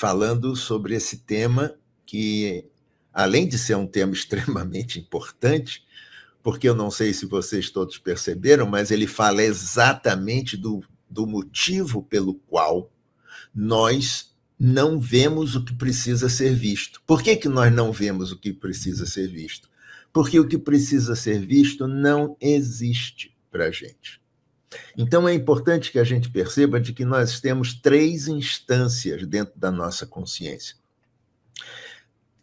falando sobre esse tema que, além de ser um tema extremamente importante, porque eu não sei se vocês todos perceberam, mas ele fala exatamente do, do motivo pelo qual nós não vemos o que precisa ser visto. Por que, que nós não vemos o que precisa ser visto? Porque o que precisa ser visto não existe para a gente. Então é importante que a gente perceba de que nós temos três instâncias dentro da nossa consciência.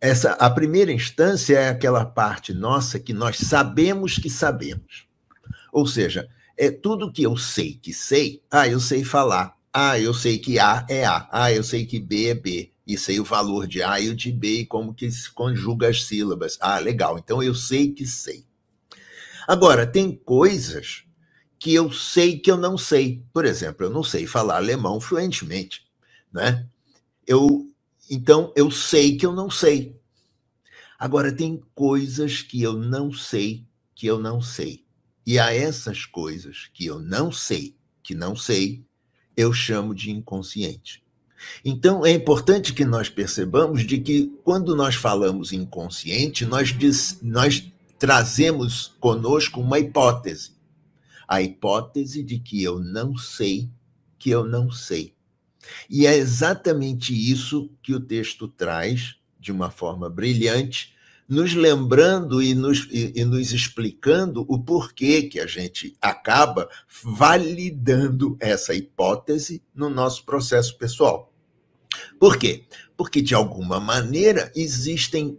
Essa, a primeira instância é aquela parte nossa que nós sabemos que sabemos. Ou seja, é tudo que eu sei que sei. Ah, eu sei falar. Ah, eu sei que A é A. Ah, eu sei que B é B. E sei o valor de A e o de B e como que se conjuga as sílabas. Ah, legal. Então eu sei que sei. Agora, tem coisas que eu sei que eu não sei. Por exemplo, eu não sei falar alemão fluentemente, né? Eu então eu sei que eu não sei. Agora tem coisas que eu não sei que eu não sei. E a essas coisas que eu não sei, que não sei, eu chamo de inconsciente. Então é importante que nós percebamos de que quando nós falamos inconsciente, nós, diz, nós trazemos conosco uma hipótese a hipótese de que eu não sei que eu não sei. E é exatamente isso que o texto traz, de uma forma brilhante, nos lembrando e nos, e, e nos explicando o porquê que a gente acaba validando essa hipótese no nosso processo pessoal. Por quê? Porque, de alguma maneira, existem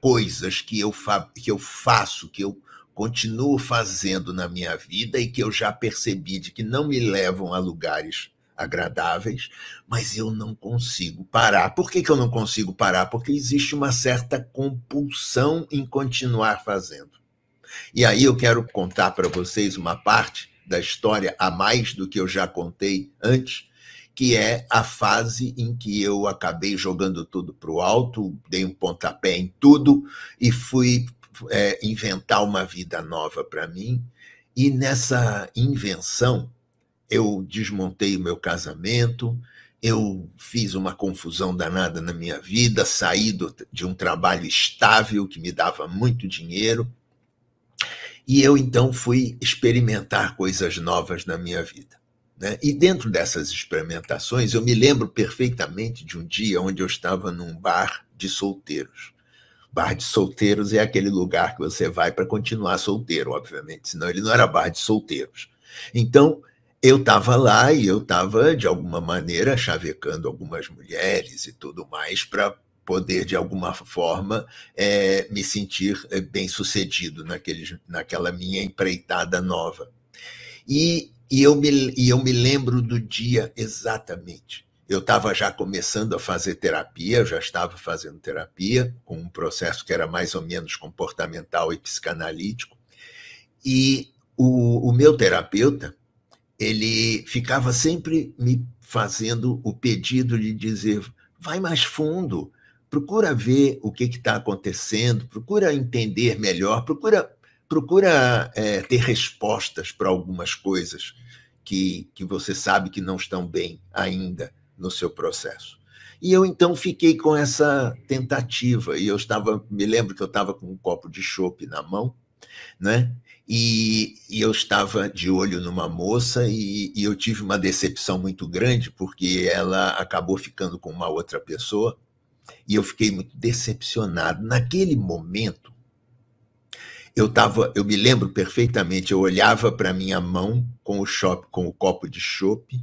coisas que eu, que eu faço, que eu continuo fazendo na minha vida e que eu já percebi de que não me levam a lugares agradáveis, mas eu não consigo parar. Por que, que eu não consigo parar? Porque existe uma certa compulsão em continuar fazendo. E aí eu quero contar para vocês uma parte da história a mais do que eu já contei antes, que é a fase em que eu acabei jogando tudo para o alto, dei um pontapé em tudo e fui é, inventar uma vida nova para mim. E nessa invenção, eu desmontei o meu casamento, eu fiz uma confusão danada na minha vida, saí do, de um trabalho estável que me dava muito dinheiro. E eu então fui experimentar coisas novas na minha vida. Né? E dentro dessas experimentações, eu me lembro perfeitamente de um dia onde eu estava num bar de solteiros. Bar de solteiros é aquele lugar que você vai para continuar solteiro, obviamente, senão ele não era bar de solteiros. Então, eu estava lá e eu estava, de alguma maneira, chavecando algumas mulheres e tudo mais para poder, de alguma forma, é, me sentir é, bem sucedido naquele, naquela minha empreitada nova. E, e, eu me, e eu me lembro do dia exatamente. Eu estava já começando a fazer terapia, já estava fazendo terapia, com um processo que era mais ou menos comportamental e psicanalítico. E o, o meu terapeuta, ele ficava sempre me fazendo o pedido de dizer: vai mais fundo, procura ver o que está acontecendo, procura entender melhor, procura, procura é, ter respostas para algumas coisas que, que você sabe que não estão bem ainda no seu processo. E eu então fiquei com essa tentativa, e eu estava, me lembro que eu estava com um copo de chopp na mão, né? E, e, eu estava de olho numa moça e, e eu tive uma decepção muito grande porque ela acabou ficando com uma outra pessoa e eu fiquei muito decepcionado. Naquele momento, eu tava, eu me lembro perfeitamente, eu olhava para minha mão com o shop, com o copo de chopp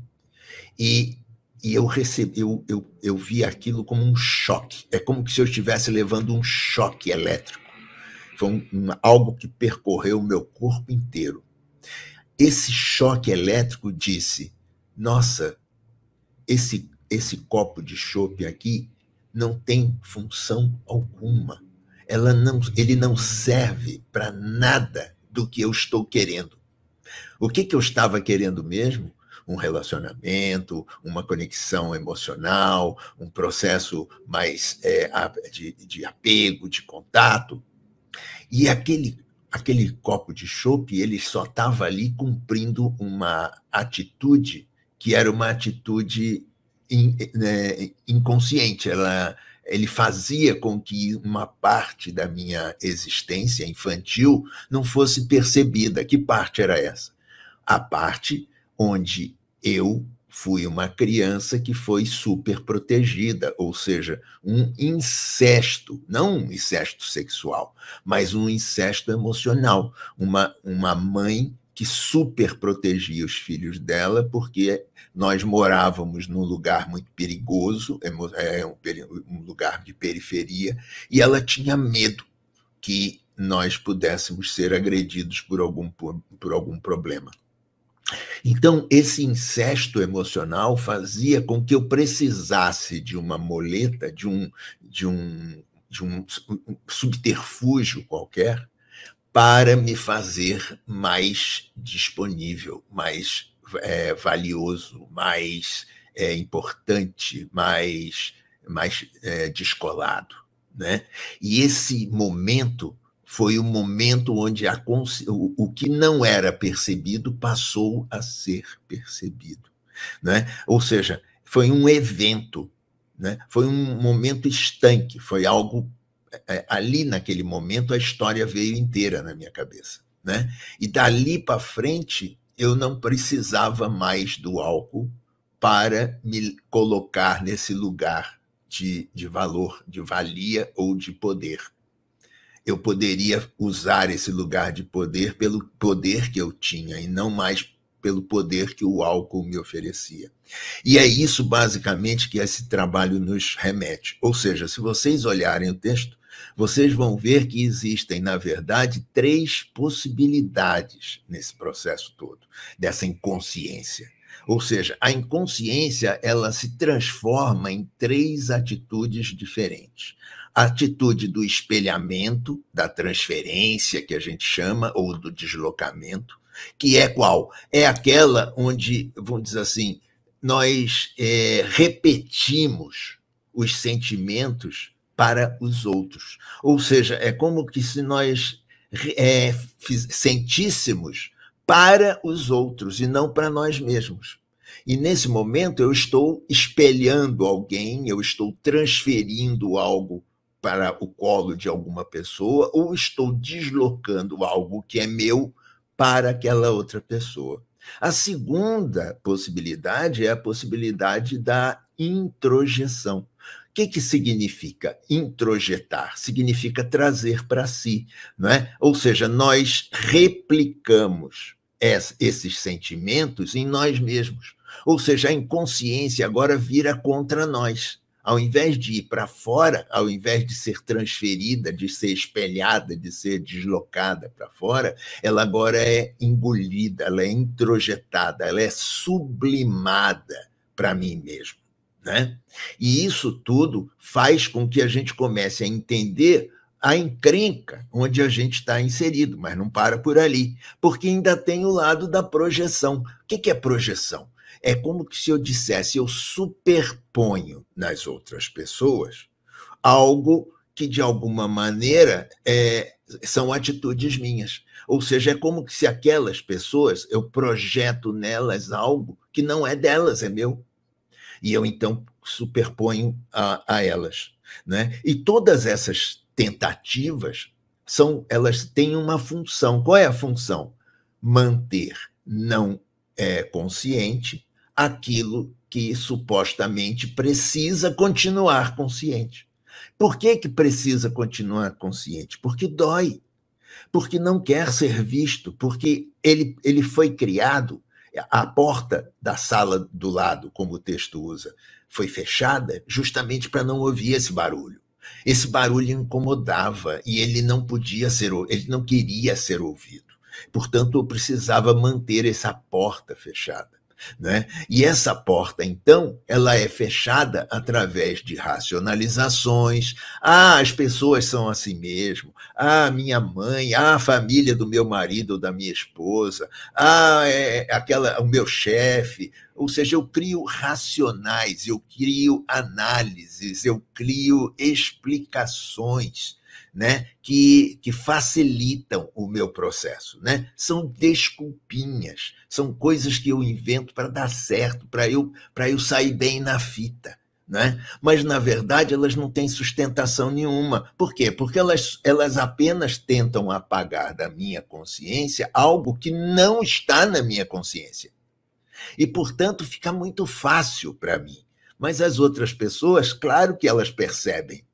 e e eu recebi, eu, eu, eu vi aquilo como um choque. É como se eu estivesse levando um choque elétrico. Foi um, um, algo que percorreu o meu corpo inteiro. Esse choque elétrico disse: Nossa, esse, esse copo de chope aqui não tem função alguma. Ela não, ele não serve para nada do que eu estou querendo. O que, que eu estava querendo mesmo? Um relacionamento, uma conexão emocional, um processo mais é, de, de apego, de contato. E aquele aquele copo de chope, ele só estava ali cumprindo uma atitude que era uma atitude in, né, inconsciente, ela, ele fazia com que uma parte da minha existência infantil não fosse percebida. Que parte era essa? A parte onde eu fui uma criança que foi super protegida, ou seja, um incesto, não um incesto sexual, mas um incesto emocional. Uma, uma mãe que super protegia os filhos dela, porque nós morávamos num lugar muito perigoso, é um lugar de periferia, e ela tinha medo que nós pudéssemos ser agredidos por algum, por, por algum problema. Então, esse incesto emocional fazia com que eu precisasse de uma moleta, de um, de um, de um subterfúgio qualquer, para me fazer mais disponível, mais é, valioso, mais é, importante, mais, mais é, descolado. Né? E esse momento foi o momento onde a, o, que não era percebido passou a ser percebido. Né? Ou seja, foi um evento, né? foi um momento estanque, foi algo. É, ali naquele momento a história veio inteira na minha cabeça. Né? E dali para frente eu não precisava mais do álcool para me colocar nesse lugar de, de valor, de valia ou de poder eu poderia usar esse lugar de poder pelo poder que eu tinha e não mais pelo poder que o álcool me oferecia. E é isso basicamente que esse trabalho nos remete. Ou seja, se vocês olharem o texto, vocês vão ver que existem, na verdade, três possibilidades nesse processo todo, dessa inconsciência. Ou seja, a inconsciência ela se transforma em três atitudes diferentes a atitude do espelhamento, da transferência, que a gente chama, ou do deslocamento, que é qual? É aquela onde, vamos dizer assim, nós é, repetimos os sentimentos para os outros. Ou seja, é como que se nós é, sentíssemos para os outros e não para nós mesmos. E nesse momento eu estou espelhando alguém, eu estou transferindo algo para o colo de alguma pessoa ou estou deslocando algo que é meu para aquela outra pessoa. A segunda possibilidade é a possibilidade da introjeção. O que, que significa introjetar? Significa trazer para si, não é? Ou seja, nós replicamos esses sentimentos em nós mesmos. Ou seja, a inconsciência agora vira contra nós ao invés de ir para fora, ao invés de ser transferida, de ser espelhada, de ser deslocada para fora, ela agora é engolida, ela é introjetada, ela é sublimada para mim mesmo. Né? E isso tudo faz com que a gente comece a entender a encrenca onde a gente está inserido, mas não para por ali, porque ainda tem o lado da projeção. O que é projeção? É como se eu dissesse, eu superponho nas outras pessoas algo que, de alguma maneira, é, são atitudes minhas. Ou seja, é como se aquelas pessoas, eu projeto nelas algo que não é delas, é meu. E eu, então, superponho a, a elas. Né? E todas essas tentativas são elas têm uma função. Qual é a função? Manter não é, consciente aquilo que supostamente precisa continuar consciente. Por que, que precisa continuar consciente? Porque dói, porque não quer ser visto, porque ele, ele foi criado, a porta da sala do lado, como o texto usa, foi fechada justamente para não ouvir esse barulho. Esse barulho incomodava e ele não podia ser, ele não queria ser ouvido. Portanto, eu precisava manter essa porta fechada. Né? E essa porta, então, ela é fechada através de racionalizações. Ah, as pessoas são assim mesmo. Ah, minha mãe, ah, a família do meu marido ou da minha esposa. Ah, é aquela, o meu chefe. Ou seja, eu crio racionais, eu crio análises, eu crio explicações né, que, que facilitam o meu processo, né? São desculpinhas, são coisas que eu invento para dar certo, para eu para eu sair bem na fita. Né? Mas, na verdade, elas não têm sustentação nenhuma. Por quê? Porque elas, elas apenas tentam apagar da minha consciência algo que não está na minha consciência. E, portanto, fica muito fácil para mim. Mas as outras pessoas, claro que elas percebem.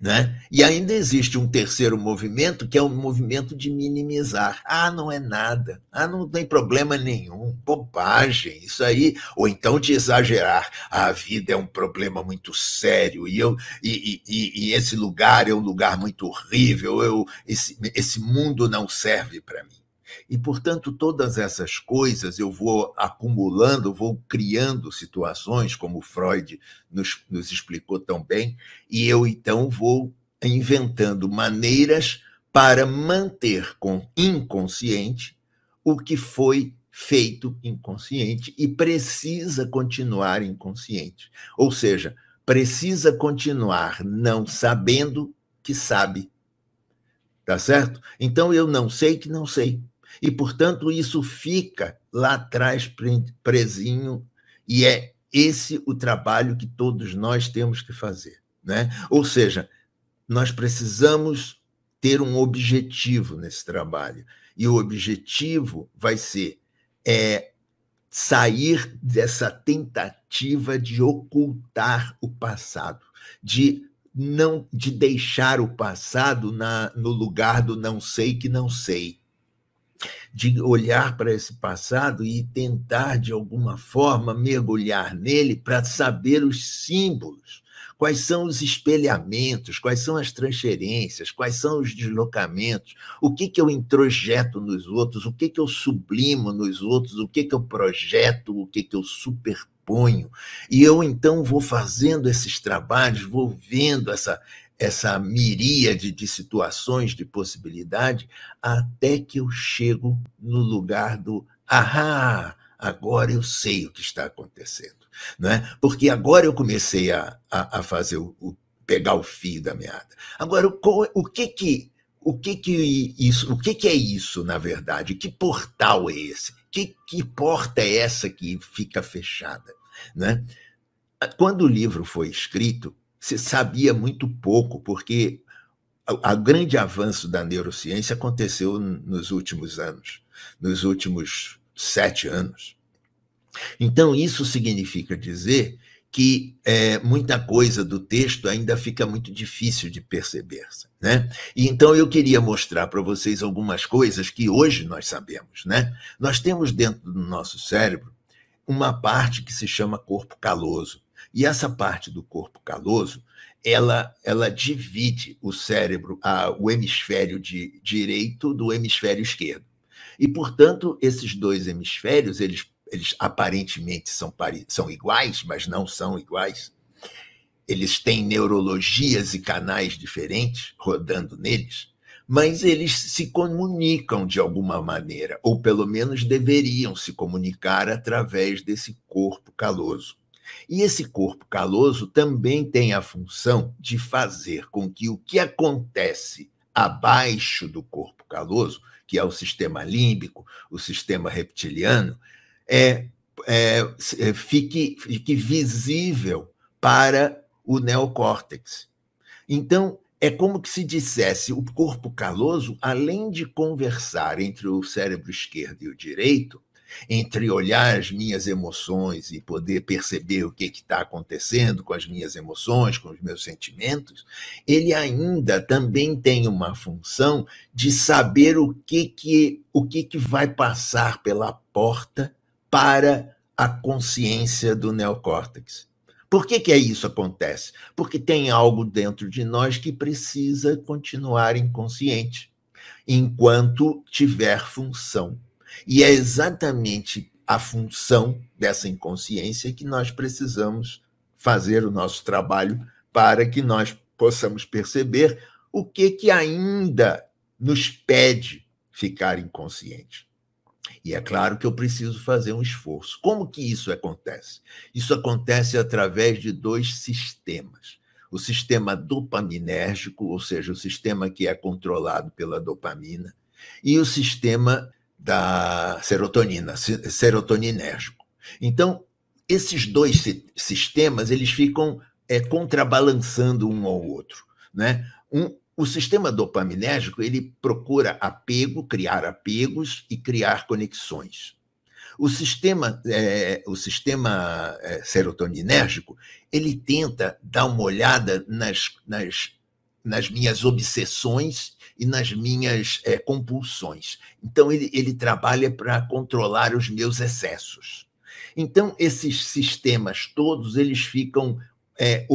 Né? E ainda existe um terceiro movimento, que é o um movimento de minimizar. Ah, não é nada. Ah, não tem problema nenhum. Bobagem, isso aí. Ou então de exagerar. Ah, a vida é um problema muito sério e, eu, e, e, e esse lugar é um lugar muito horrível. Eu, esse, esse mundo não serve para mim. E, portanto, todas essas coisas eu vou acumulando, vou criando situações, como Freud nos, nos explicou tão bem, e eu então vou inventando maneiras para manter com inconsciente o que foi feito inconsciente e precisa continuar inconsciente. Ou seja, precisa continuar não sabendo que sabe. Tá certo? Então eu não sei que não sei. E, portanto, isso fica lá atrás presinho, e é esse o trabalho que todos nós temos que fazer. Né? Ou seja, nós precisamos ter um objetivo nesse trabalho. E o objetivo vai ser é, sair dessa tentativa de ocultar o passado, de não de deixar o passado na, no lugar do não sei que não sei de olhar para esse passado e tentar, de alguma forma, mergulhar nele para saber os símbolos, quais são os espelhamentos, quais são as transferências, quais são os deslocamentos, o que, que eu introjeto nos outros, o que, que eu sublimo nos outros, o que, que eu projeto, o que, que eu superponho. E eu, então, vou fazendo esses trabalhos, vou vendo essa, essa miríade de situações, de possibilidade, até que eu chego no lugar do ahá, agora eu sei o que está acontecendo. Não é? Porque agora eu comecei a, a, a fazer o, o, pegar o fio da meada. Agora, o, o que que o que que isso, o que que é isso na verdade? Que portal é esse? Que, que porta é essa que fica fechada, né? Quando o livro foi escrito, se sabia muito pouco, porque o grande avanço da neurociência aconteceu nos últimos anos, nos últimos sete anos. Então, isso significa dizer que é, muita coisa do texto ainda fica muito difícil de perceber. Né? E então eu queria mostrar para vocês algumas coisas que hoje nós sabemos. Né? Nós temos dentro do nosso cérebro uma parte que se chama corpo caloso. E essa parte do corpo caloso, ela, ela divide o cérebro, a, o hemisfério de direito do hemisfério esquerdo. E, portanto, esses dois hemisférios, eles, eles aparentemente são, são iguais, mas não são iguais. Eles têm neurologias e canais diferentes rodando neles, mas eles se comunicam de alguma maneira, ou pelo menos deveriam se comunicar através desse corpo caloso. E esse corpo caloso também tem a função de fazer com que o que acontece abaixo do corpo caloso, que é o sistema límbico, o sistema reptiliano, é, é, é fique, fique visível para o neocórtex. Então, é como que se dissesse o corpo caloso, além de conversar entre o cérebro esquerdo e o direito, entre olhar as minhas emoções e poder perceber o que está acontecendo com as minhas emoções, com os meus sentimentos, ele ainda também tem uma função de saber o que, que, o que, que vai passar pela porta para a consciência do neocórtex. Por que, que é isso acontece? Porque tem algo dentro de nós que precisa continuar inconsciente enquanto tiver função. E é exatamente a função dessa inconsciência que nós precisamos fazer o nosso trabalho para que nós possamos perceber o que, que ainda nos pede ficar inconsciente. E é claro que eu preciso fazer um esforço. Como que isso acontece? Isso acontece através de dois sistemas. o sistema dopaminérgico, ou seja, o sistema que é controlado pela dopamina, e o sistema da serotonina, serotoninérgico. Então, esses dois sistemas eles ficam é, contrabalançando um ao outro. Né? Um, o sistema dopaminérgico ele procura apego, criar apegos e criar conexões. O sistema, é, o sistema é, serotoninérgico ele tenta dar uma olhada nas, nas, nas minhas obsessões e nas minhas é, compulsões. Então, ele, ele trabalha para controlar os meus excessos. Então, esses sistemas todos eles ficam é,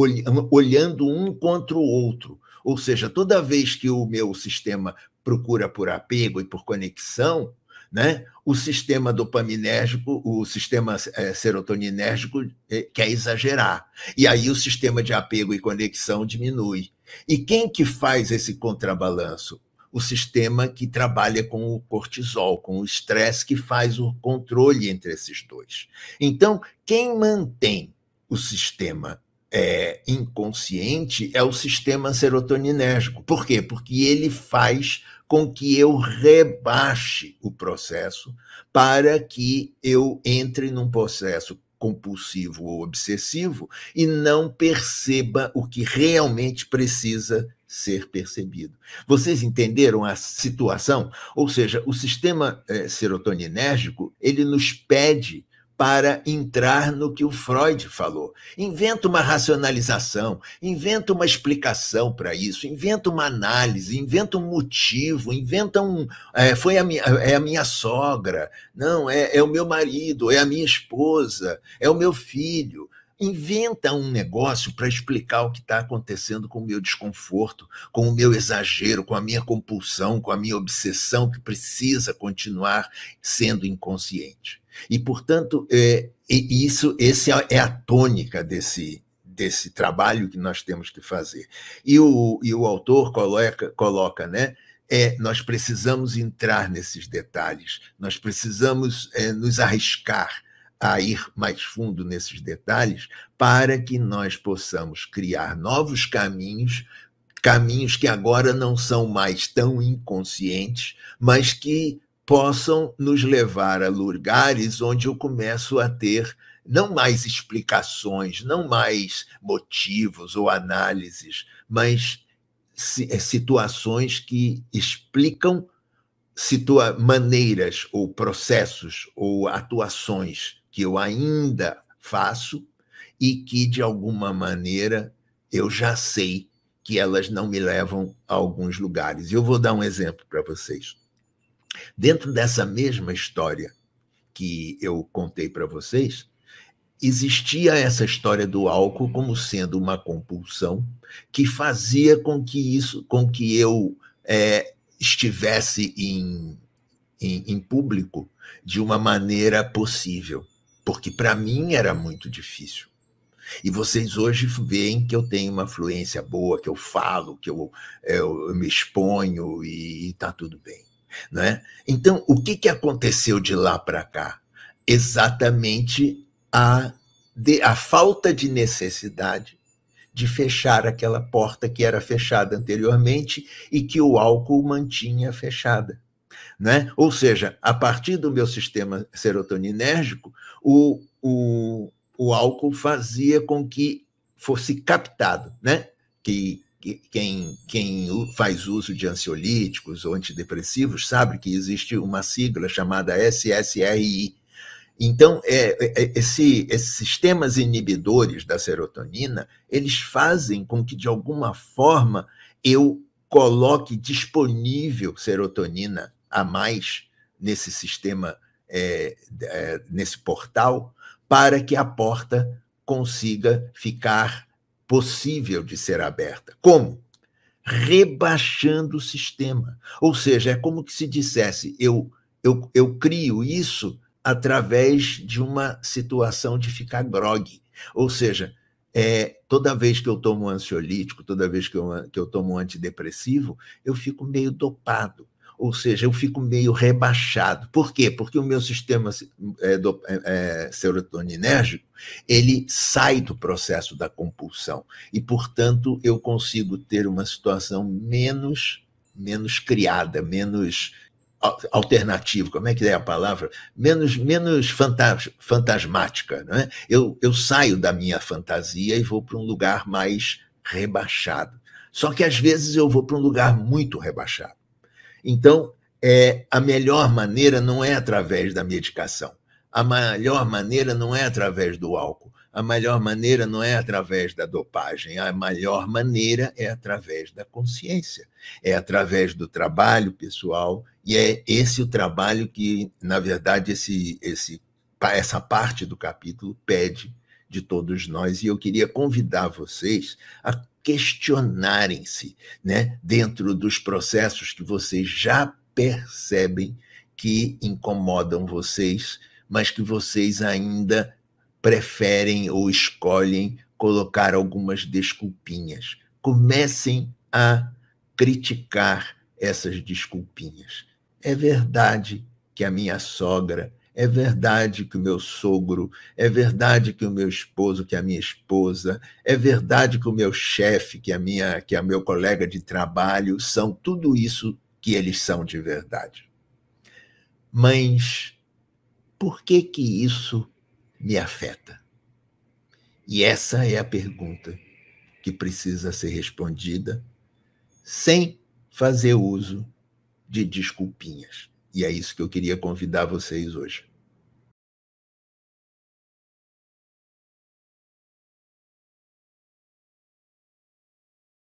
olhando um contra o outro. Ou seja, toda vez que o meu sistema procura por apego e por conexão, né, o sistema dopaminérgico, o sistema é, serotoninérgico é, quer exagerar. E aí o sistema de apego e conexão diminui. E quem que faz esse contrabalanço? O sistema que trabalha com o cortisol, com o estresse, que faz o controle entre esses dois. Então, quem mantém o sistema é, inconsciente é o sistema serotoninérgico. Por quê? Porque ele faz com que eu rebaixe o processo para que eu entre num processo compulsivo ou obsessivo e não perceba o que realmente precisa ser percebido. Vocês entenderam a situação? Ou seja, o sistema é, serotoninérgico ele nos pede para entrar no que o Freud falou. Inventa uma racionalização, inventa uma explicação para isso, inventa uma análise, inventa um motivo, inventa um. É, foi a minha, é a minha sogra, não, é, é o meu marido, é a minha esposa, é o meu filho inventa um negócio para explicar o que está acontecendo com o meu desconforto, com o meu exagero, com a minha compulsão, com a minha obsessão que precisa continuar sendo inconsciente. E, portanto, é, isso, esse é, é a tônica desse, desse trabalho que nós temos que fazer. E o, e o autor coloca, coloca né? É, nós precisamos entrar nesses detalhes, nós precisamos é, nos arriscar a ir mais fundo nesses detalhes para que nós possamos criar novos caminhos, caminhos que agora não são mais tão inconscientes, mas que possam nos levar a lugares onde eu começo a ter não mais explicações, não mais motivos ou análises, mas é, situações que explicam situa maneiras ou processos ou atuações que eu ainda faço e que, de alguma maneira, eu já sei que elas não me levam a alguns lugares. Eu vou dar um exemplo para vocês. Dentro dessa mesma história que eu contei para vocês, existia essa história do álcool como sendo uma compulsão que fazia com que isso, com que eu é, estivesse em, em, em público de uma maneira possível porque para mim era muito difícil. E vocês hoje veem que eu tenho uma fluência boa, que eu falo, que eu, eu, eu me exponho e está tudo bem. Né? Então, o que, que aconteceu de lá para cá? Exatamente a, de, a falta de necessidade de fechar aquela porta que era fechada anteriormente e que o álcool mantinha fechada. Né? Ou seja, a partir do meu sistema serotoninérgico, o, o, o álcool fazia com que fosse captado, né? que, quem, quem faz uso de ansiolíticos ou antidepressivos sabe que existe uma sigla chamada SSRI. Então, é, é, é, esse, esses sistemas inibidores da serotonina, eles fazem com que, de alguma forma, eu coloque disponível serotonina a mais nesse sistema, é, é, nesse portal, para que a porta consiga ficar possível de ser aberta. Como? Rebaixando o sistema. Ou seja, é como que se dissesse: eu, eu, eu crio isso através de uma situação de ficar grogue. Ou seja, é, toda vez que eu tomo um ansiolítico, toda vez que eu, que eu tomo um antidepressivo, eu fico meio dopado. Ou seja, eu fico meio rebaixado. Por quê? Porque o meu sistema é, do, é, é, serotoninérgico ele sai do processo da compulsão e, portanto, eu consigo ter uma situação menos menos criada, menos alternativa, como é que é a palavra? Menos, menos fantas, fantasmática. Né? Eu, eu saio da minha fantasia e vou para um lugar mais rebaixado. Só que às vezes eu vou para um lugar muito rebaixado. Então, é, a melhor maneira não é através da medicação. A melhor maneira não é através do álcool. A melhor maneira não é através da dopagem. A melhor maneira é através da consciência. É através do trabalho pessoal. E é esse o trabalho que, na verdade, esse, esse, essa parte do capítulo pede de todos nós. E eu queria convidar vocês a questionarem-se né, dentro dos processos que vocês já percebem que incomodam vocês, mas que vocês ainda preferem ou escolhem colocar algumas desculpinhas. Comecem a criticar essas desculpinhas. É verdade que a minha sogra é verdade que o meu sogro, é verdade que o meu esposo, que a minha esposa, é verdade que o meu chefe, que a minha, que é meu colega de trabalho, são tudo isso que eles são de verdade. Mas por que que isso me afeta? E essa é a pergunta que precisa ser respondida sem fazer uso de desculpinhas. E é isso que eu queria convidar vocês hoje.